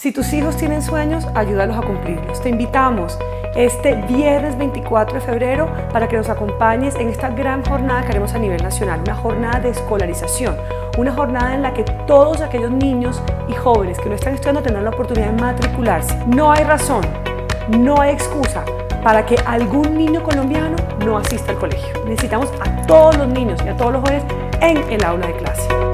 Si tus hijos tienen sueños, ayúdalos a cumplirlos. Te invitamos este viernes 24 de febrero para que nos acompañes en esta gran jornada que haremos a nivel nacional, una jornada de escolarización, una jornada en la que todos aquellos niños y jóvenes que no están estudiando tendrán la oportunidad de matricularse. No hay razón, no hay excusa para que algún niño colombiano no asista al colegio. Necesitamos a todos los niños y a todos los jóvenes en el aula de clase.